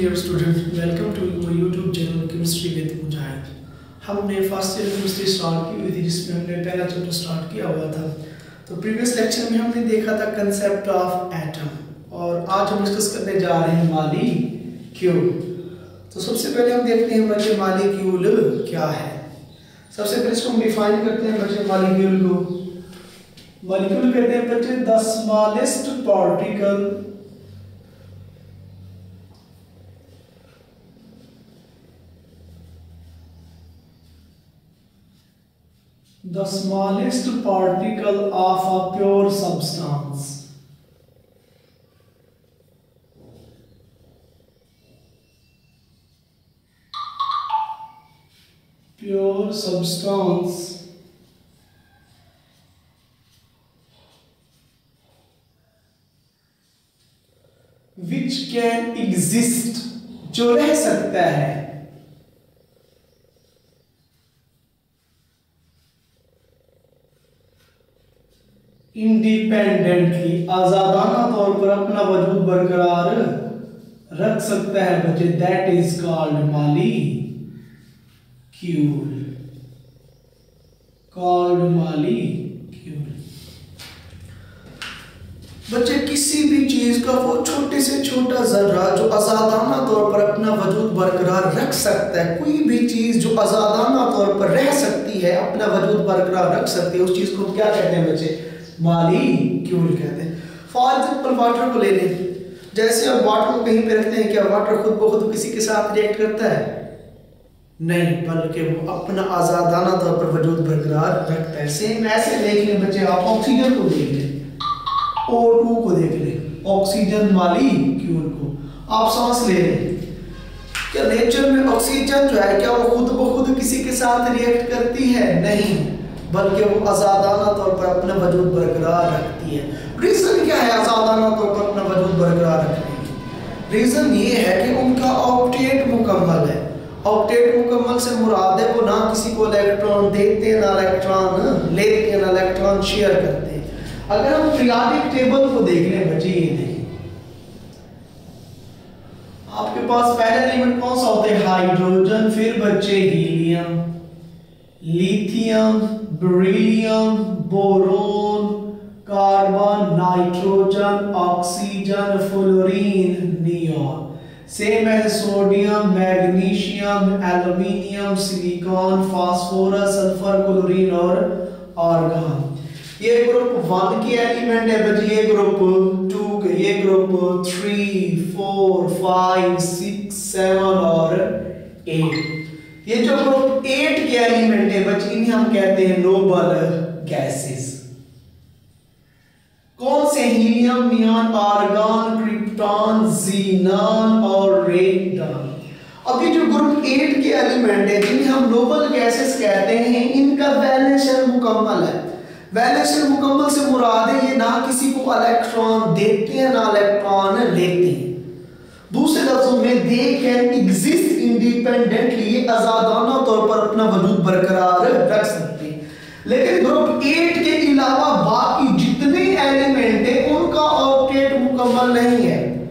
dear student, welcome to your YouTube channel Chemistry with Mujahid. हमने first year chemistry start की हुई थी जिसमें हमने पहला चैप्टर स्टार्ट किया हुआ था। तो प्रीवियस लेक्चर में हमने देखा था कंसेप्ट ऑफ़ एटम और आज हम डिस्कस करने जा रहे हैं मालिक्यूल तो सबसे पहले हम देखते हैं बच्चे मालिक्यूल क्या है। सबसे पहले इसको हम डिफाइन करते हैं बच्चे मालिक्यूल को। मालिक्यूल कहते हैं बच्चे the smallest particle the smallest particle of a pure substance. Pure substance which can exist जो रह सकता है इंडिपेंडेंटली आजादाना तौर पर अपना वजूद बरकरार रख सकता है बच्चे। That is called molecule called molecule बच्चे, किसी भी चीज़ का वो छोटे से छोटा जर्रा जो आजादाना तौर पर अपना वजूद बरकरार रख सकता है, कोई भी चीज़ जो आजादाना तौर पर रह सकती है, अपना वजूद बरकरार रख सकती है, उस चीज़ को क्या कहते हैं बच्चे? मालिक्यूल कहते? हैं फॉर एग्ज़ाम्पल वाटर को ले लें जैसे हम वाटर को कहीं पे रखते हैं, क्या वाटर खुद ब खुद किसी के साथ रिएक्ट करता है? नहीं, बल्कि वो अपना आजादाना तौर पर वजूद बरकरार रखता है। सेम ऐसे देख लें बच्चे, आप ऑक्सीजन को देख लें O2 को देख लें ऑक्सीजन मालिक्यूल को। आप सांस ले लें। क्या नेचर में ऑक्सीजन जो है, क्या वो खुद ब खुद किसी के साथ रिएक्ट करती है? नहीं। बल्कि वो आज़ादाना तौर पर अपना वजूद बरकरार रखती है। रीज़न क्या है आज़ादाना तौर पर अपना वजूद बरकरार रखने की? रीज़न ये है कि उनका ऑक्टेट मुकम्मल है। ऑक्टेट मुकम्मल से मुराद है, वो ना किसी को इलेक्ट्रॉन देते हैं ना इलेक्ट्रॉन लेते हैं ना इलेक्ट्रॉन शेयर करते। हैं अगर हम पीरियोडिक टेबल को देख लें, बच्चे, ये देखें। आपके पास पहला एलिमेंट कौन सा होता है? हाइड्रोजन फिर बच्चे, helium lithium beryllium boron carbon nitrogen oxygen fluorine neon same है sodium magnesium aluminium silicon phosphorus sulphur chlorine और आर्गन ये ग्रुप वन के एलिमेंट है बच्चे ये ग्रुप टू के ये group three four five six seven और एट ये जो ग्रुप एट के एलिमेंट है, बच्चे, इन्हें हम कहते हैं नोबल गैसेस कौन से helium, neon, argon, krypton xenon और रेडन अब ये जो ग्रुप एट के एलिमेंट है, जिन्हें हम नोबल गैसेस कहते हैं, इनका वैलेंस मुकम्मल है। वैलेंस मुकम्मल से मुराद है, ये ना किसी को इलेक्ट्रॉन देते हैं, ना इलेक्ट्रॉन लेते हैं। दूसरे लफ्जों में दे कैन एग्जिस्ट इंडिपेंडेंटली आजादाना तौर पर अपना वजूद बरकरार रख सकते हैं। लेकिन ग्रुप एट के अलावा बाकी जितने एलिमेंट है, उनका ऑक्टेट मुकम्मल नहीं है।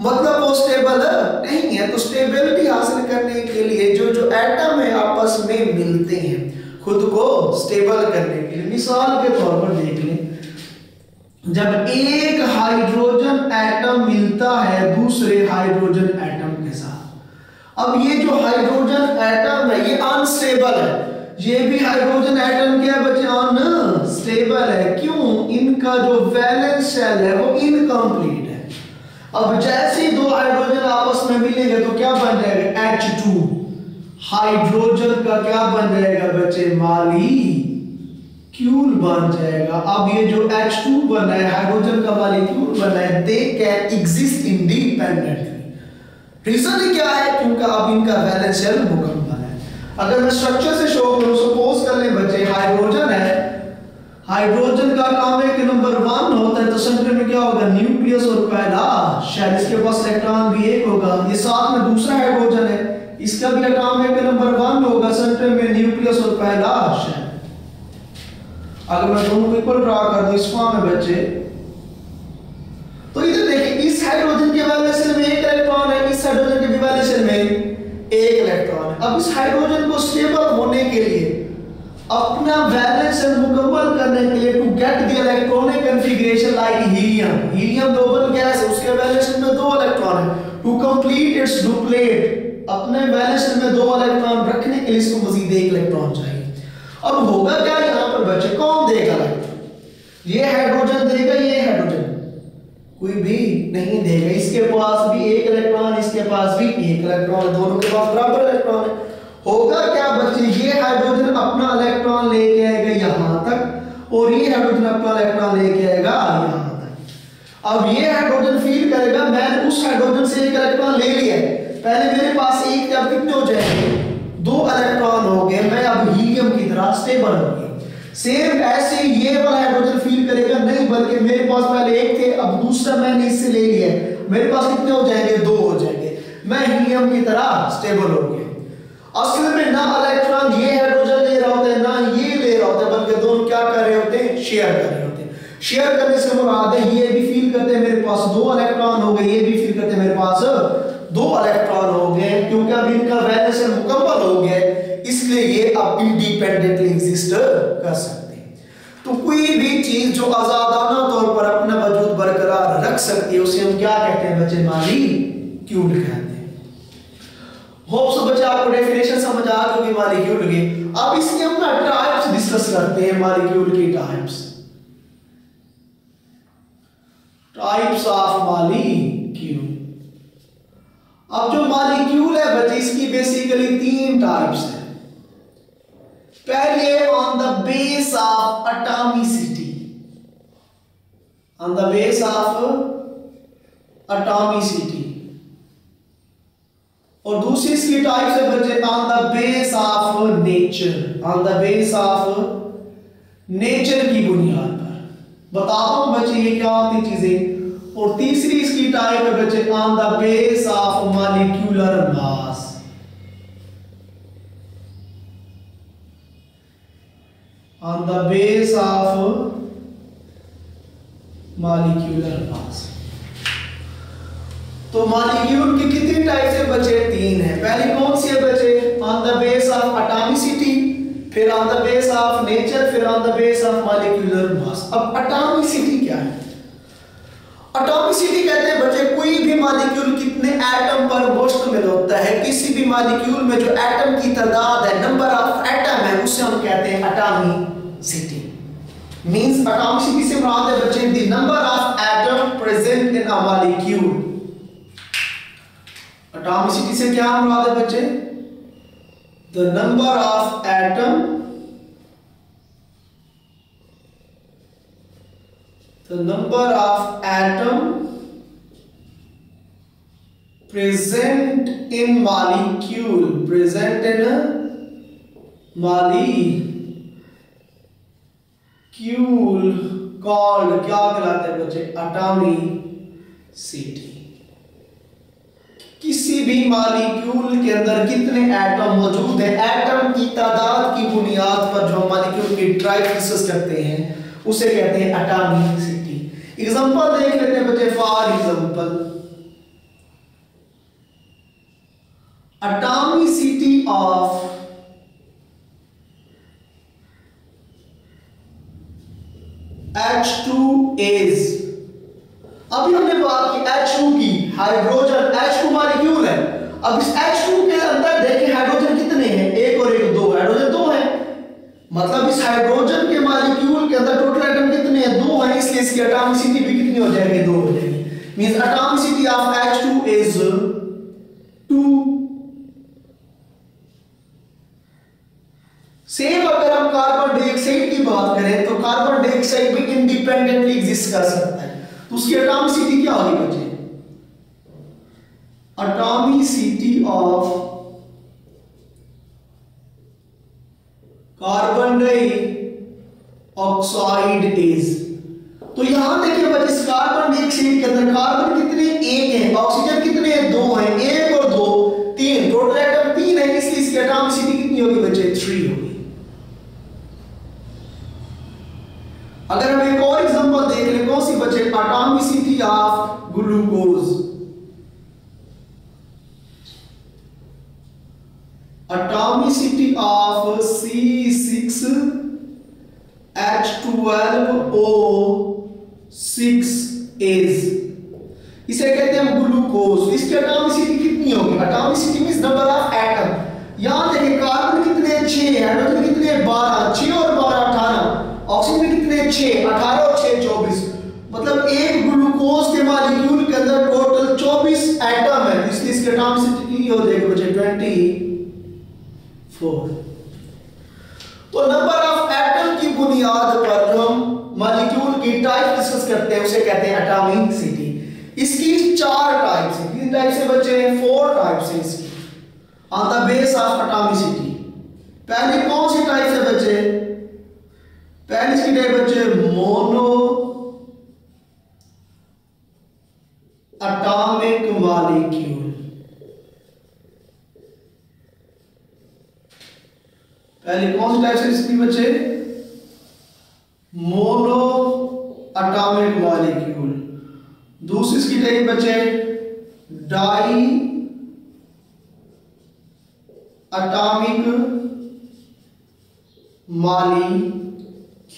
मतलब वो स्टेबल नहीं है तो स्टेबिलिटी हासिल करने के लिए जो जो एटम है, आपस में मिलते हैं। खुद को स्टेबल करने के लिए। मिसाल के तौर पर देख लें। जब एक हाइड्रोजन एटम मिलता है, दूसरे हाइड्रोजन एटम अब ये जो हाइड्रोजन एटम है, ये अनस्टेबल है. ये भी हाइड्रोजन एटम क्या है बच्चे? अनस्टेबल है. क्यों? इनका जो वैलेंस शेल है, वो इनकम्प्लीट है. अब जैसे दो हाइड्रोजन आपस में मिलेंगे तो क्या बन जाएगा? H2 हाइड्रोजन का क्या बन जाएगा बच्चे? माली. क्यूल बन जाएगा. अब ये जो H2 बना है हाइड्रोजन का मालिक्यूल बना है they can exist independently reason क्या है? क्योंकि अब इनका वैलेंस शेल मुकम्मल है। अगर मैं स्ट्रक्चर से शो करूँ सपोज़ कर लें बच्चे हाइड्रोजन है। हाइड्रोजन का काम है कि नंबर वन होता है तो सेंटर में क्या होगा? न्यूक्लियस और पहला शेल इसके पास इलेक्ट्रॉन भी एक होगा। ये साथ में दूसरा हाइड्रोजन है। इसका भी काम है कि नंबर वन होगा सेंटर में न्यूक्लियस और पहला शेल अगर मैं दोनों को इक्वल ड्रा कर दूँ इस फॉर्म में बच्चे तो इधर देखिए, इस हाइड्रोजन के में एक इलेक्ट्रॉन है, इस हाइड्रोजन के भी में एक इलेक्ट्रॉन है। अब इस हाइड्रोजन को स्टेबल होने के लिए अपना वैलेंस मुकम्मल करने के लिए to get the electronic configuration like helium helium noble gas उसके वैलेंस में दो इलेक्ट्रॉन है। टू कंप्लीट इट्स डुप्लेट अपने वैलेंस में दो इलेक्ट्रॉन रखने के लिए इसको मजीद एक इलेक्ट्रॉन चाहिए। अब होगा क्या? यहाँ पर बच्चे, कौन देगा? ये हाइड्रोजन देगा, ये हाइड्रोजन कोई भी नहीं देगा। इसके पास भी एक इलेक्ट्रॉन इसके पास भी एक इलेक्ट्रॉन दोनों के पास बराबर इलेक्ट्रॉन है। होगा क्या बच्चे, ये हाइड्रोजन अपना इलेक्ट्रॉन लेके आएगा यहाँ तक, और ये हाइड्रोजन अपना इलेक्ट्रॉन लेके आएगा यहाँ तक। अब ये हाइड्रोजन फील करेगा, मैंने उस हाइड्रोजन से एक इलेक्ट्रॉन ले लिया पहले मेरे पास एक अब कितने हो जाएँगे? दो इलेक्ट्रॉन हो गए। मैं अब हीलियम की तरह स्टेबल हो सेम ऐसे ये वाला हाइड्रोजन फील करेगा, नहीं, बल्कि मेरे पास पहले एक थे, अब दूसरा मैंने इससे ले लिया है। मेरे पास कितने हो जाएँगे? दो हो जाएँगे। मैं हीलियम की तरह स्टेबल हो गया। असल में ना इलेक्ट्रॉन ये हाइड्रोजन ले रहा होता है, ना ये ले रहा होता है, बल्कि दोनों क्या कर रहे होते हैं? शेयर कर रहे होते हैं। शेयर करने से मुराद है ये भी फील करते हैं, मेरे पास दो इलेक्ट्रॉन हो गए, ये भी फील करते हैं, मेरे पास दो इलेक्ट्रॉन हो गए, क्योंकि अब इनका वैलेंस मुकम्मल हो गया इसलिए ये अब इंडिपेंडेंटली एग्जिस्ट कर सकते तो कोई भी चीज़ जो आजादाना तौर पर अपना वजूद बरकरार रख सकती है, उसे हम क्या कहते हैं? बच्चे माली क्यों कहते हैं? होप सो बच्चे, आपको डेफिनेशन समझ आ मॉलिक्यूल अब इसके हम ना टाइप्स डिस्कस करते हैं मॉलिक्यूल की टाइप्स टाइप्स ऑफ़ मॉलिक्यूल अब जो मॉलिक्यूल है बच्चे, इसकी बेसिकली तीन पहले on the base of atomicity on the base of atomicity और दूसरी इसकी टाइप से बच्चे on the base of nature on the base of nature की बुनियाद पर। बताता हूँ बच्चे, ये क्या होती चीज़ें? और तीसरी इसकी टाइप है बच्चे on the base of molecular mass on the base of molecular mass तो मॉलिक्यूल की कितनी टाइप से बचे? तीन है। पहली कौन सी बचे? On the base of atomicity फिर on the base of nature फिर on the base of molecular mass अब एटॉमिसिटी क्या है? एटॉमिसिटी कहते हैं बच्चे, कोई भी मॉलिक्यूल कितने एटम पर मुश्तमिल होता है, किसी भी मॉलिक्यूल में जो एटम की तादाद है नंबर ऑफ़ एटम है, उसे हम कहते हैं एटॉमिसिटी मींस एटॉमिसिटी से मुराद है बच्चे the number of atom present in a molecule atomicity से क्या मुराद है बच्चे the number of atom the number of atom present in molecule, present in a molecule. Called क्या कहलाते हैं बच्चे? Atomicity. किसी भी मालिक्यूल के अंदर कितने एटम मौजूद है? एटम की तादाद की बुनियाद पर जो मालिक्यूल की टाइप डिस्कस करते हैं, उसे कहते हैं अटामी एटॉमिसिटी एग्जांपल देख लेते हैं बच्चे for example atomicity of H2 is अभी हमने बात की H2 की हाइड्रोजन H2 मॉलिक्यूल है? अब इस H2 के अंदर देखें हाइड्रोजन कितने हैं? एक और एक दो। हाइड्रोजन दो है। मतलब इस हाइड्रोजन के मॉलिक्यूल के अंदर टोटल एटम कितने हैं? दो हैं, इसलिए इसकी एटॉमिसिटी भी कितनी हो जाएगी? दो हो जाएगी। Means atomicity of H2 is 2 same अगर हम कार्बन डाइऑक्साइड की बात करें तो कार्बन डाइऑक्साइड भी इंडिपेंडेंटली एग्जिस्ट कर सकता है। तो उसकी एटॉमिसिटी क्या होगी बच्चे? Atomicity of carbon dioxide is तो यहाँ देखिए बच्चे कार्बन डाइऑक्साइड के अंदर कार्बन कितने? एक है। ऑक्सीजन कितने? हैं दो हैं। एक और दो। तीन। टोटल एटम तीन है, इसलिए इसकी एटॉमिसिटी कितनी होगी बच्चे? थ्री होगी। अगर हम एक और एग्जांपल देख लें, कौन सी बच्चे? Atomicity of glucose atomicity of C6H12O6 is इसे कहते हैं ग्लूकोज इसकी एटॉमिसिटी कितनी होगी? Atomicity mean number of atom यहाँ देखिए कार्बन कितने? 6 हाइड्रोजन कितने? 12 6 और 12 18 ऑक्सीजन कितने 6 18 और 6 24 मतलब एक ग्लूकोज के मॉलिक्यूल के अंदर टोटल 24 एटम है। इसलिए इसकी एटॉमिसिटी कितनी हो जाएगी बच्चे 24 तो नंबर ऑफ़ एटम की बुनियाद पर जो हम मालिक्यूल की टाइप डिस्कस करते हैं, उसे कहते हैं एटॉमिसिटी इसकी चार टाइप्स हैं। कितने टाइप से बच्चे हैं फोर टाइप्स हैं इसकी। On the base of atomicity पहली कौन सी टाइप से बच्चे? पहली इसकी टाइप बच्चे मोनो एटॉमिक मॉलिक्यूल पहली कौन सी टाइप इसकी बच्चे? मोनो एटॉमिक मॉलिक्यूल दूसरी इसकी टाइप बच्चे डाई एटॉमिक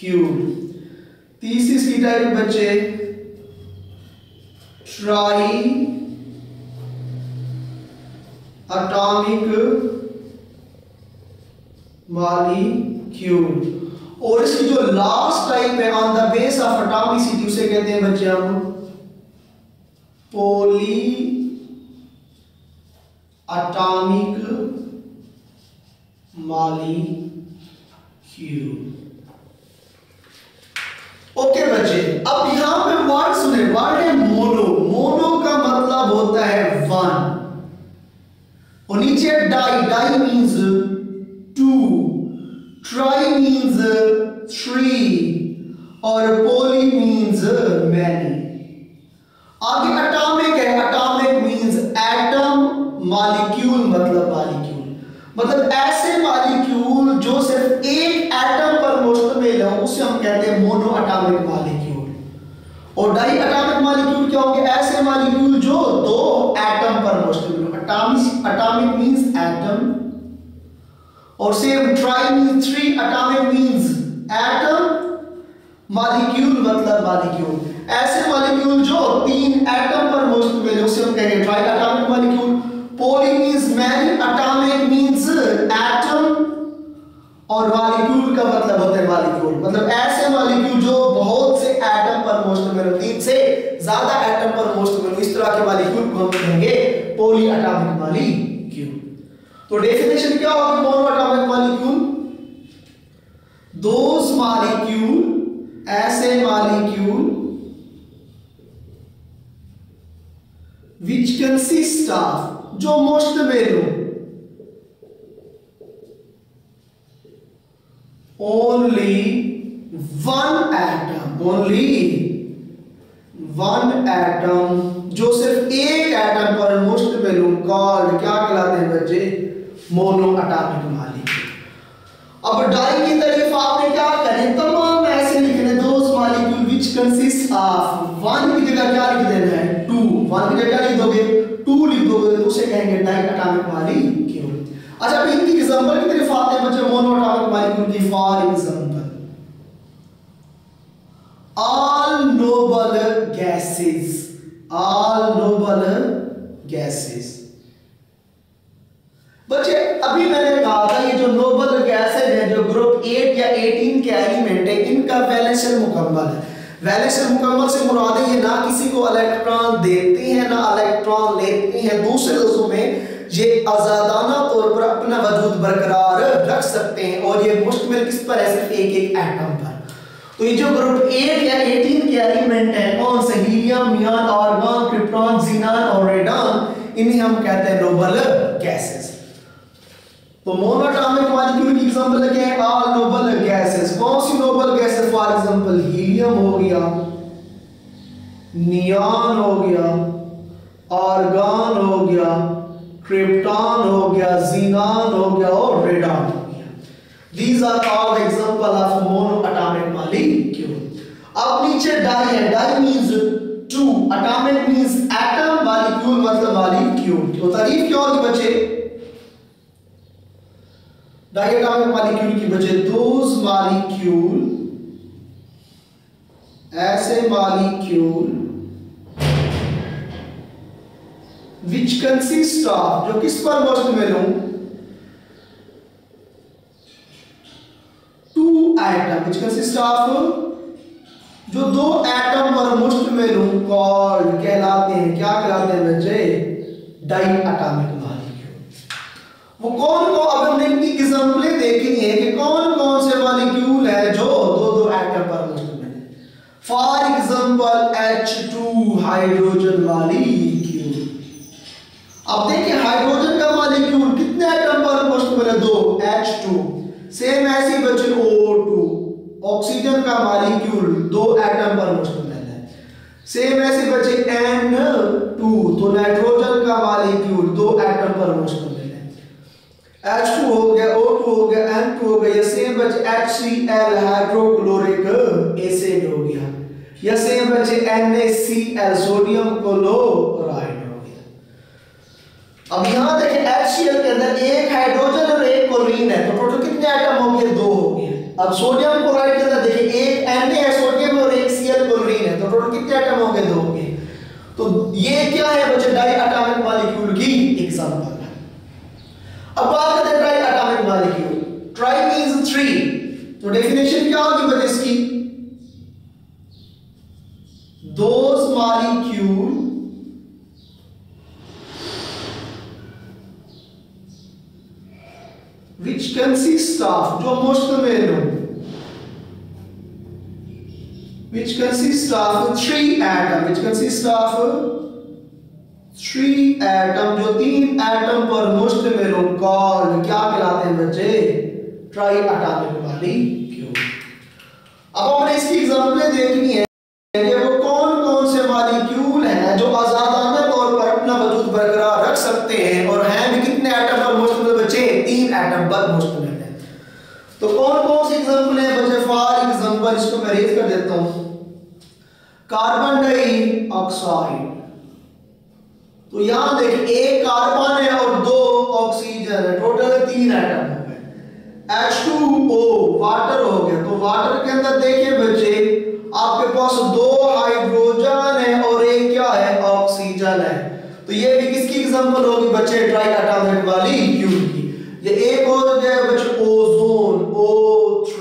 मॉलिक्यूल तीसरी इसकी टाइप बच्चे ट्राई एटॉमिक मॉलिक्यूल और इसकी जो लास्ट टाइप है on the base of atomicity उसे कहते हैं बच्चे हम। पोली एटॉमिक मॉलिक्यूल ओके बच्चे, अब यहाँ पे वर्ड सुने वर्ड है मोनो मोनो का मतलब होता है वन और नीचे di di means two tri means three और पोली मींस मैनी आगे एटॉमिक है एटॉमिक मींस एटम मॉलिक्यूल मतलब मॉलिक्यूल मतलब ऐसे मॉलिक्यूल जो सिर्फ़ एक एटम पर मुश्तमिल है उसे हम कहते हैं मोनो एटॉमिक मॉलिक्यूल और डाई एटॉमिक मॉलिक्यूल क्या होंगे ऐसे मॉलिक्यूल जो दो एटम पर मुश्तमिल हो एटॉमिक एटॉमिक मींस एटम और same tri means three atomic means atom molecule मतलब मॉलिक्यूल ऐसे मॉलिक्यूल जो तीन एटम पर मुश्तमिल है उसे हम कहेंगे tri atomic molecule poly means many atomic means atom और मॉलिक्यूल का मतलब होता है मॉलिक्यूल मतलब ऐसे मॉलिक्यूल जो बहुत से एटम पर मुश्तमिल हो, तीन से ज़्यादा एटम पर मुश्तमिल हो, इस तरह के मॉलिक्यूल को हम कहेंगे पॉली एटॉमिक मॉलिक्यूल तो डेफिनेशन क्या होगी? Mono atomic molecule those molecule ऐसे मॉलिक्यूल which consist of, जो मुश्तमिल हो only one atom, only one atom, जो सिर्फ़ एक एटम पर मुश्तमिल हो कॉल्ड क्या कहलाते हैं बच्चे? मोनो मॉलिक्यूल अब डाई की तारीफ़ आपने क्या करें? तमाम ऐसे लिखने those molecule which consist of one की जगह क्या लिख देना है? टू वन की जगह लिख दोगे टू लिख दोगे तो उसे कहेंगे डाई एटॉमिक मॉलिक्यूल अच्छा अब इनकी एग्जांपल की तरफ़ आते हैं बच्चे मोनो एटॉमिक मॉलिक्यूल की for example all noble gases. All noble gases. बच्चे, अभी मैंने कहा था, ये जो नोबल गैसेज है, जो ग्रुप 8 या 18 के एलिमेंट है, इनका वैलेंशियल मुकम्मल है। वैलेंशियल मुकम्मल से मुराद है, ये ना किसी को इलेक्ट्रॉन देते हैं, ना इलेक्ट्रॉन लेते हैं। दूसरे लफ्जों में, ये आजादाना तौर पर अपना वजूद बरकरार रख सकते हैं, और ये मुश्तमिल किस पर है? सिर्फ़ एक एक एटम पर। तो ये जो ग्रुप 8 या 18 के एलिमेंट है, कौन से? Helium neon argon, krypton, xenon और रेडॉन, इन्हें हम कहते हैं नोबल गैसेस। तो मोनोटॉमिक मॉलिक्यूल एग्जांपल लगे हैं? ऑल नोबल गैसेस कौन सी noble gases for example helium हो गया नियॉन हो गया आर्गन हो गया क्रिप्टॉन हो गया जीनान हो गया और रेडॉन हो गया. These are all example of monoatomic molecule अब नीचे डाई है. Di means two atomic means atom molecule मतलब मॉलिक्यूल तो तारीफ़ क्या होगी बच्चे? डाइएटॉमिक मॉलिक्यूल की बचे दोज मॉलिक्यूल। ऐसे मॉलिक्यूल विच कंसिस्ट ऑफ़ जो किस पर मोस्ट में लू? Two atom which consist of जो दो एटम पर मुष्ट में लू कॉल्ड कहलाते हैं, क्या कहलाते हैं बच्चे डाई एटॉमिक वो कौन को अब हमने इनकी एग्जांपलें देखी है कि कौन कौन से मॉलिक्यूल है जो दो दो एटम पर मुश्तमिल है। For example H2 hydrogen molecule अब देखिए हाइड्रोजन का मॉलिक्यूल कितने एटम पर मुश्तमिल है दो H2 सेम ऐसी बचे O2 ऑक्सीजन का मॉलिक्यूल दो एटम पर मुश्तमिल है सेम ऐसी बचे N2 तो नाइट्रोजन का मॉलिक्यूल दो एटम पर मुश्तमिल H2 हो गया O2 हो गया N2 हो गया ये सेम बचे HCl हाइड्रोक्लोरिक एसिड हो गया ये सेम बचे NaCl सोडियम क्लोराइड हो गया अब यहाँ देखें HCl के अंदर एक हाइड्रोजन और एक क्लोरीन है तो टोटल कितने एटम हो गए? दो हो गए। अब सोडियम क्लोराइड के अंदर देखिए एक Na है सोडियम और एक Cl क्लोरीन है तो टोटल कितने एटम हो गए? दो हो गए। तो ये क्या है बच्चे डाई एटॉमिक मॉलिक्यूल की एग्जांपल अब बात करते हैं tri atomic molecule tri means three definition क्या होगी बच्चे इसकी? Those molecule which consist of, जो मुश्तमिल हो, which consist of three atom, which consist of three atom जो तीन एटम पर मुश्तमिल हो कॉल्ड क्या कहलाते हैं बच्चे? ट्राई एटॉमिक मॉलिक्यूल अब हमने इसकी एग्जांपलें देखनी है कि वो कौन कौन से मॉलिक्यूल हैं जो आजादाना तौर पर अपना वजूद बरकरार रख सकते हैं और हैं भी कितने पर बच्चे तीन पर है तो कौन कौन सी एग्जांपल है? बच्चे फॉर एग्जांपल इसको मैं रेज कर देता हूँ। कार्बन डाइऑक्साइड तो यहाँ देख, एक कार्बन है और दो ऑक्सीजन है। टोटल तीन एटम हो गए। H2O वाटर वाटर के अंदर देखिए बच्चे, आपके पास दो हाइड्रोजन है और एक क्या है? ऑक्सीजन है। तो ये भी किसकी एग्जांपल होगी बच्चे? ट्राई एटॉमिक वाली क्यूब की। ये एक और गया बच्चे ओजोन O3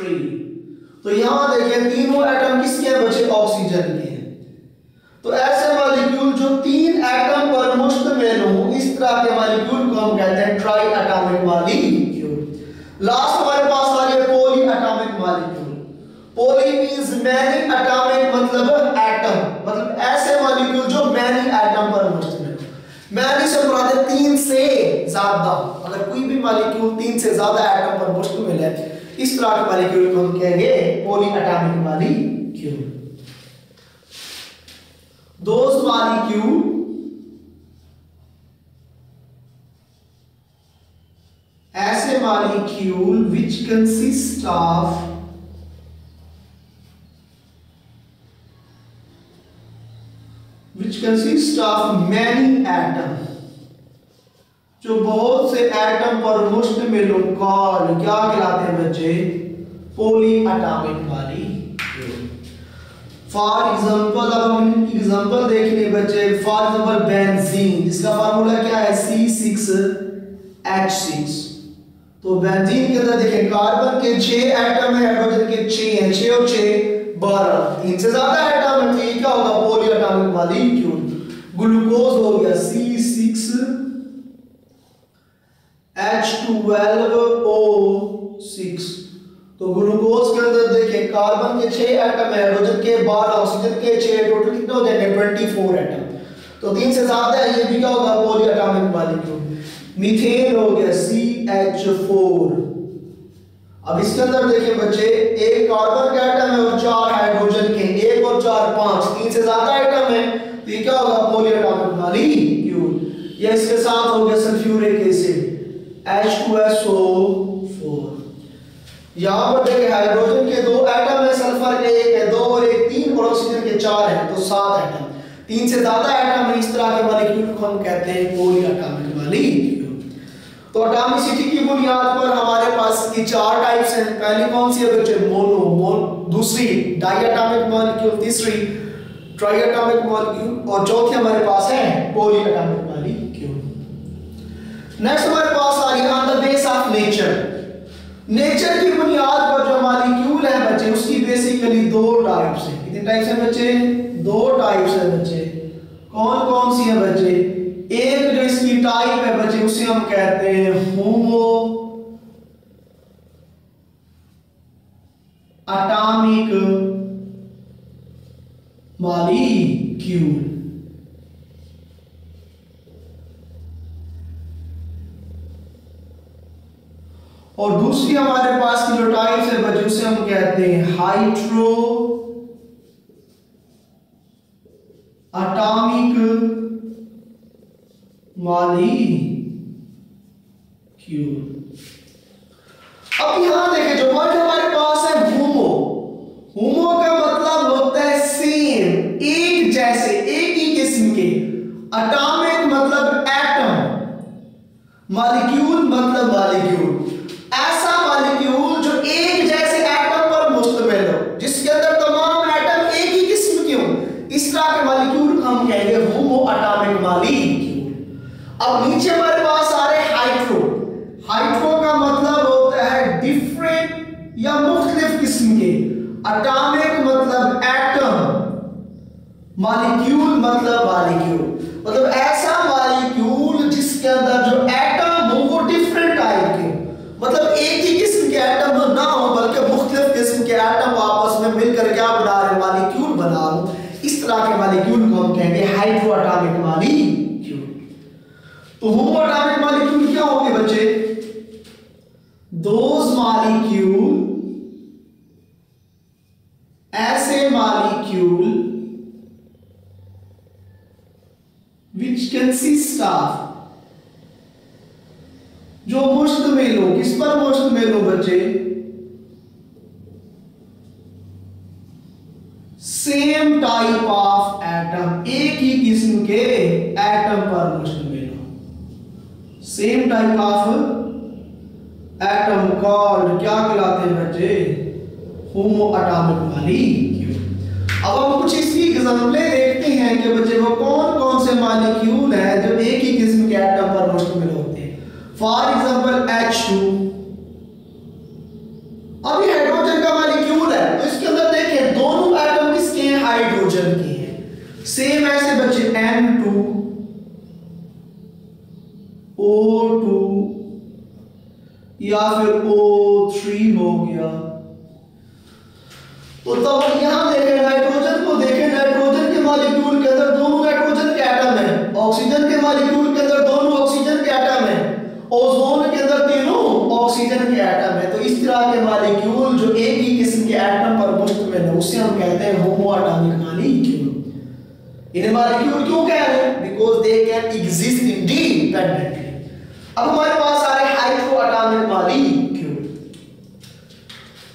तो यहाँ देखिए, तीनों एटम किसके हैं बच्चे? ऑक्सीजन के हैं। तो ऐसे मॉलिक्यूल जो तीन एटम पर मुश्तमिल हो, इस तरह के मॉलिक्यूल को हम कहते हैं ट्राई एटॉमिक मॉलिक्यूल लास्ट हमारे पास आ गया poly atomic molecule poly means many atomic मतलब एटम मतलब ऐसे मॉलिक्यूल जो मैनी एटम पर मुश्तमिल हो। मैनी से मुराद है तीन से ज़्यादा, अगर कोई भी मॉलिक्यूल तीन से ज़्यादा एटम पर मुश्तमिल है इस तरह के मॉलिक्यूल को हम कहेंगे poly atomic molecule those molecule ऐसे molecule which consist of which consist of many atom जो बहुत से एटम पर मुश्तमिल कॉल क्या कहलाते हैं बच्चे? पोली एटॉमिक वाली फॉर एग्जांपल अब हम एग्जांपल देखने बच्चे फॉर एग्जांपल बेंजीन जिसका फार्मूला क्या है? C6H6 तो बेंजीन के अंदर देखें कार्बन के 6 एटम है हाइड्रोजन के 6 हैं 6 और 6 12 तीन से ज़्यादा एटम है तो ये क्या होगा? पॉली एटॉमिक मॉलिक्यूल ग्लूकोज हो गया C6H12O6 तो ग्लूकोज के अंदर देखिए कार्बन के छह एटम है हाइड्रोजन के 12 ऑक्सीजन के 6 टोटल कितने हो जाएँगे? 24 एटम तो तीन से ज़्यादा है, ये भी क्या होगा? पॉली एटॉमिक मॉलिक्यूल मीथेन हो गया CH4 अब इसके अंदर देखिए बच्चे, एक कार्बन का एटम है और चार हाइड्रोजन के, एक और चार पाँच, तीन से ज़्यादा एटम है। तो क्या होगा? पॉली एटॉमिक मॉलिक्यूल ये इसके साथ हो गया सल्फ्यूरिक एसिड H2SO4 यहाँ पर देखिए हाइड्रोजन के दो आइटम है सल्फ़र के एक है, दो और एक, तीन और ऑक्सीजन के चार है तो सात आइटम तीन से ज़्यादा आइटम है, इस तरह के मॉलिक्यूल को हम कहते हैं पॉली एटॉमिक मॉलिक्यूल तो एटॉमिसिटी की बुनियाद पर हमारे पास की चार टाइप्स हैं। पहली कौन सी है बच्चे? मोनो, मोन, दूसरी डाइएटॉमिक मॉलिक्यूल तीसरी ट्राइएटॉमिक मॉलिक्यूल और चौथी हमारे पास है पॉलीएटॉमिक मॉलिक्यूल नेक्स्ट हमारे पास आ है on the base of nature nature की बुनियाद पर जो मॉलिक्यूल है बच्चे, उसकी बेसिकली दो टाइप्स हैं। कितने टाइप्स हैं बच्चे? दो टाइप्स हैं बच्चे। कौन कौन सी है बच्चे? एक जो इसकी टाइप है बच्चे, उसे हम कहते हैं होमो अटामिक मॉलिक्यूल और दूसरी हमारे पास की जो टाइप्स है बच्चे, उसे हम कहते हैं हाइड्रो अटामिक मॉलिक्यूल अब यहाँ देखें जो वर्ड हमारे पास है होमो। होमो का मतलब होता है सेम एक जैसे एक ही किस्म के अटामिक मतलब एटम मॉलिक्यूल मतलब मॉलिक्यूल ऐसा मॉलिक्यूल जो एक जैसे एटम पर मुश्तमिल हो जिसके अंदर तमाम एटम एक ही किस्म के हो इस तरह के मॉलिक्यूल को हम कहेंगे होमो अटामिक मॉलिक्यूल अब नीचे हमारे पास आ रहे हाइड्रो हाइड्रो का मतलब होता है डिफरेंट या मुख्तलिफ़ किस्म के अटामिक मतलब एटम मॉलिक्यूल मतलब मॉलिक्यूल मतलब ऐसा मॉलिक्यूल जिसके अंदर जो एटम हो वो डिफरेंट टाइप के मतलब एक ही किस्म के एटम ना हो बल्कि मुख्तलिफ़ किस्म के एटम आपस में मिलकर क्या बना रहे मॉलिक्यूल बना इस तरह के मॉलिक्यूल को हम कहेंगे हाइड्रो अटामिक मॉलिक्यूल तो होमो अटामिक मॉलिक्यूल क्या होंगे बच्चे? दोज मालिक्यूल ऐसे मॉलिक्यूल which consist of जो मुश्तमिल हो किस पर मुश्तमिल हो बच्चे? सेम टाइप ऑफ़ एटम एक ही किस्म के एटम पर मुश्तमिल हो same type of atom called क्या कहलाते हैं बच्चे? होमो अटॉमिक मॉलिक्यूल अब हम कुछ इसकी एग्जांपलें देखते हैं कि बच्चे वो कौन कौन से मॉलिक्यूल हैं जो एक ही किस्म के एटम पर मुश्किल होते हैं। फॉर एग्जांपल H2 अब ये हाइड्रोजन का मॉलिक्यूल है तो इसके अंदर देखिए दोनों एटम किसके हैं हाइड्रोजन के हैं सेम ऐसे बच्चे N2 O2 या फिर O3 हो गया। तो तब यहाँ देखें नाइट्रोजन को देखें। नाइट्रोजन के मॉलिक्यूल के अंदर दोनों नाइट्रोजन के एटम है। ऑक्सीजन के मॉलिक्यूल के अंदर दोनों ऑक्सीजन के एटम हैं। ओजोन के अंदर तीनों ऑक्सीजन के एटम है। तो इस तरह के मॉलिक्यूल जो एक ही किस्म के एटम पर मुश्तमिल है, उसे हम कहते हैं होमो एटॉमिक इन्हें मॉलिक्यूल क्यों? कह रहे हैं? Because they can exist independently अब हमारे पास आ रहे हाइड्रो एटॉमिक मॉलिक्यूल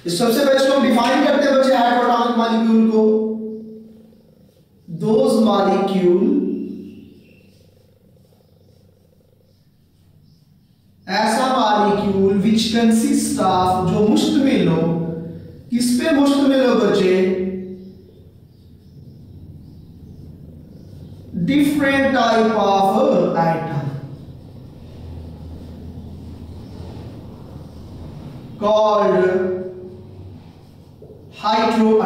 इस सबसे पहले इसको हम डिफाइन करते हैं बच्चे हाइड्रोएटॉमिक मॉलिक्यूल को. दोज मॉलिक्यूल ऐसा मॉलिक्यूल विच कंसिस्ट ऑफ़ जो मुश्तमिल हो किस पे मुश्तमिल हो बच्चे? Different type of atom called molecule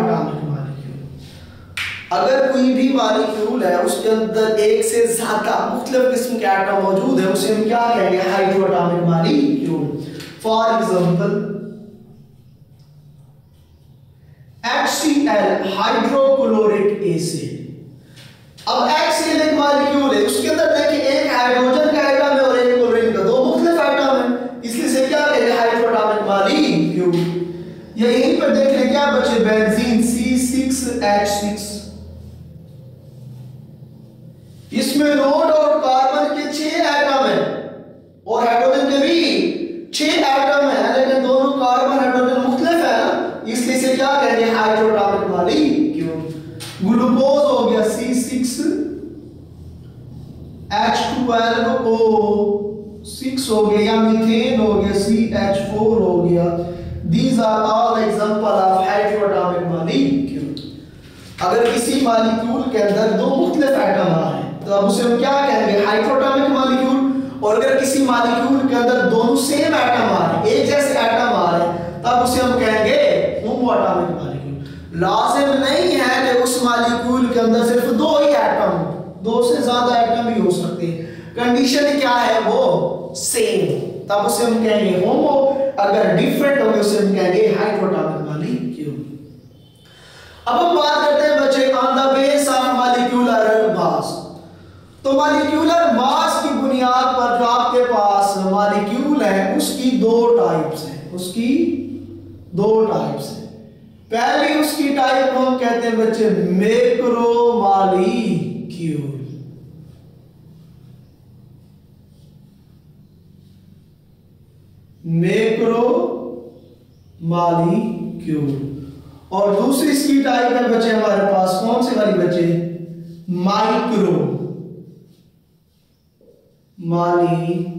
अगर कोई भी मॉलिक्यूल है, उसके अंदर एक से ज़्यादा मुख्तलिफ़ किस्म के आइटम मौजूद है, उसे हम क्या कहेंगे? Heteroatomic molecule for example HCl hydrochloric acid अब मॉलिक्यूल है उसके अंदर देखिए एक हाइड्रोजन का है और एक क्लोरीन का, दो मुख्तलिफ़ है। इसलिए क्या कहेंगे हाइड्रोएटॉमिक मॉलिक्यूल यहीं पर देख ले, क्या बचे? बेंजीन C6H6 इसमें नोड और कार्बन के छह एटम है। और हाइड्रोजन के भी छह एटम है लेकिन दोनों कार्बन हाइड्रोजन मुख्तलिफ़ है ना इसलिए इसे क्या कहेंगे हाइड्रोएटॉमिक मॉलिक्यूल ग्लूकोज हो गया C6 H12O6 हो गया या मीथेन हो गया सी एच फोर हो गया। These are all example of heteroatomic molecule अगर किसी मॉलिक्यूल के अंदर दो मुख्तलिफ़ एटम रहे तो अब उसे हम क्या कहेंगे? हाइड्रोडार्मिक मॉलिक्यूल और अगर किसी मॉलिक्यूल के अंदर दोनों सेम एटम आ रहे एक जैसे एटम आ रहे तब उसे हम कहेंगे होमोएटॉमिक मॉलिक्यूल लाजिम नहीं है कि उस मॉलिक्यूल के अंदर सिर्फ़ दो ही एटम दो से ज़्यादा एटम भी हो सकते हैं कंडीशन क्या है वो? सेम तब उसे हम कहेंगे होमो अगर डिफरेंट होंगे, उसे हम कहेंगे हाइड्रोटॉमिक मॉलिक्यूल अब हम बात करते हैं बच्चे on the base of molecular mass तो मॉलिक्यूलर मास की बुनियाद पर जो आपके पास मॉलिक्यूल है, उसकी दो टाइप्स हैं। उसकी दो टाइप्स हैं। पहली उसकी टाइप को हम कहते हैं बच्चे मैक्रो मॉलिक्यूल मैक्रो मॉलिक्यूल और दूसरी इसकी टाइप है बच्चे हमारे पास कौन से वाली बचे माइक्रो मॉलिक्यूल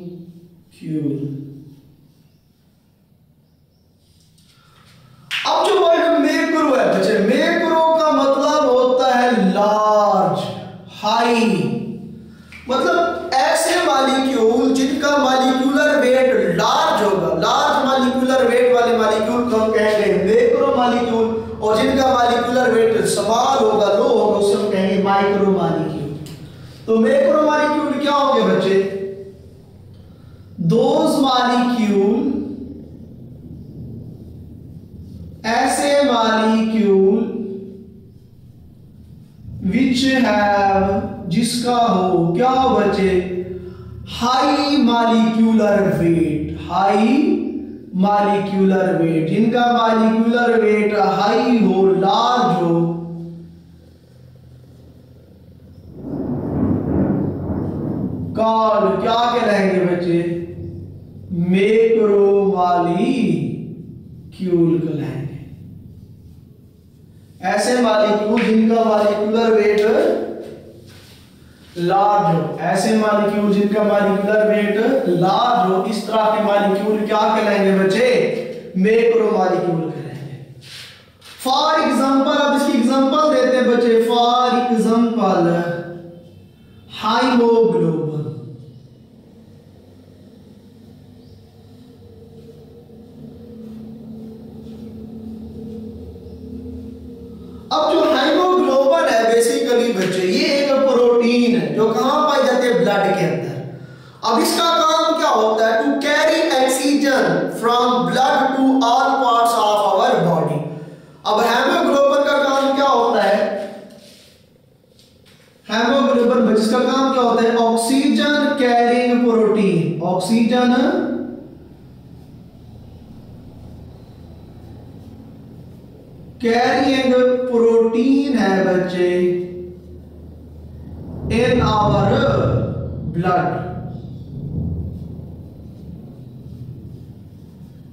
अब जो वर्ड मैक्रो है बच्चे मैक्रो का मतलब होता है लार्ज, हाई। मतलब जिनका मॉलिक्यूलर वेट सवाल होगा लो होगा उसे हम कहेंगे माइक्रो मालिक्यूल तो मैक्रो मालिक्यूल क्या होंगे बच्चे? दोज मालिक्यूल ऐसे मालिक्यूल विच हैव जिसका हो, क्या हो बच्चे? High molecular weight high molecular weight जिनका मॉलिक्यूलर वेट हाई हो लार्ज हो। कॉल क्या कहलाएँगे बच्चे? मैक्रो मॉलिक्यूल कहलाएँगे। ऐसे मालिक्यूल जिनका मॉलिक्यूलर वेट लार्ज हो। ऐसे मालिक्यूल जिनका मालिकुलर वेट लार्ज हो। इस तरह के मालिक्यूल क्या कहलाएँगे बच्चे? मैक्रो मालिक्यूल कहलाएँगे। फॉर एग्जांपल अब इसकी एग्जांपल देते हैं बच्चे। फॉर एग्जांपल हाइमोग्लोबिन अब जो हाइमोग्लोबिन है बेसिकली बच्चे ये एक प्रोटीन है जो कहाँ पाई जाती है ब्लड के अंदर अब इसका काम क्या होता है to carry oxygen from blood to all parts of our body अब हेमोग्लोबिन का काम क्या होता है हेमोग्लोबिन जिसका काम क्या होता है oxygen carrying protein oxygen carrying protein है बच्चे इन आवर ब्लड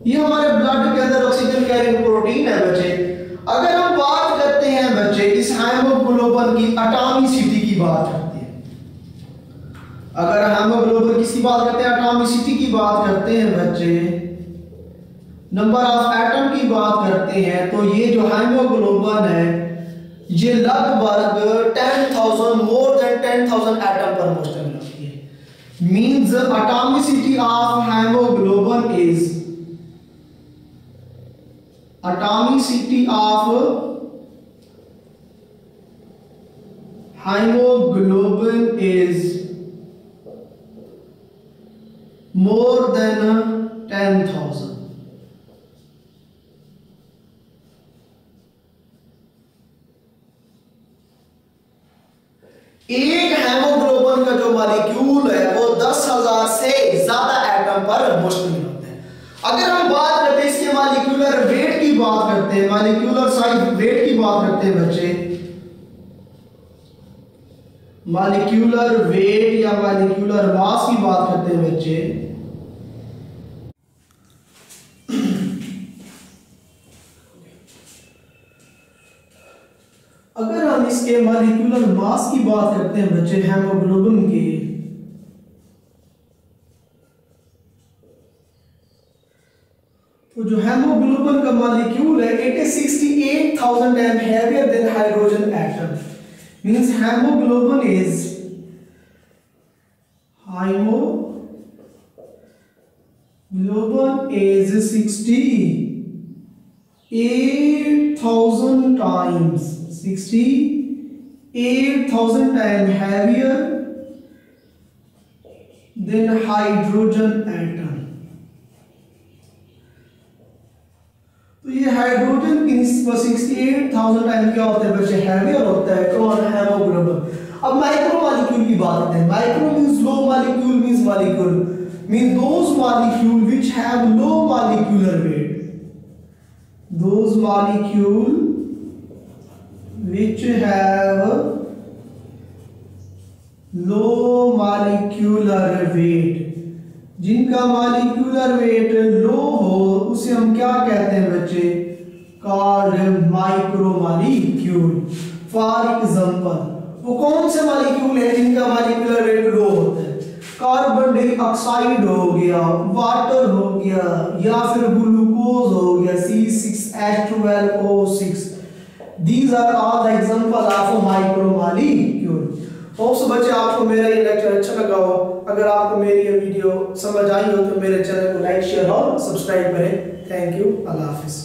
ये हमारे ब्लड के अंदर ऑक्सीजन कैरिंग प्रोटीन है बच्चे। अगर हम बात करते हैं बच्चे, इस हेमोग्लोबिन की एटॉमिसिटी की बात। अगर हेमोग्लोबिन किसकी बात करते हैं? एटॉमिसिटी की बात करते हैं बच्चे। नंबर ऑफ़ एटम की बात करते हैं तो ये जो हेमोग्लोबिन है ये लगभग 10,000 मोर देन 10,000 एटम पर मुश्तमिल होती है। Means atomicity of haemoglobin is atomicity of hemoglobin is more than 10,000 एक हेमोग्लोबिन का जो मॉलिक्यूल है वो दस हज़ार से ज़्यादा एटम पर मुश्तमिल होते हैं। अगर हम बात करते हैं इसके मॉलिक्यूलर वेट की बात करते हैं मॉलिक्यूलर साइज़ वेट की बात करते हैं बच्चे मॉलिक्यूलर वेट या मॉलिक्यूलर मास की बात करते हैं बच्चे इसके मॉलिक्यूलर मास की बात करते हैं बच्चे हेमोग्लोबिन की। तो जो हेमोग्लोबिन का मॉलिक्यूल है it is 68000 time heavier than hydrogen atom means haemoglobin is hemoglobin is 68000 times 68000 times heavier than hydrogen atom. तो ये हाइड्रोजन थाउज़ेंड टाइम क्या होता है? बच्चे हैवियर होता है। कौन हेमोग्लोबिन अब माइक्रो मालिक्यूल की बात करते हैं। Micro means low molecule means molecule mean those molecule which have low molecular weight. Those molecule which have low molecular weight. जिनका मॉलिक्यूलर वेट लो हो, उसे हम क्या कहते हैं बच्चे? Called micro molecule for example वो कौन से मालिक्यूल है जिनका मॉलिक्यूलर वेट लो होता है? कार्बन डाइऑक्साइड हो गया वाटर हो गया, या फिर ग्लूकोज हो गया C6H12O6 these are all the ऑफ़ of micromolecule होप्स बच्चे, आपको मेरा ये लेक्चर अच्छा लगा हो, अगर आपको मेरी ये वीडियो समझ आई हो तो मेरे चैनल को लाइक शेयर और सब्सक्राइब करें। थैंक यू अल्लाह हाफिज़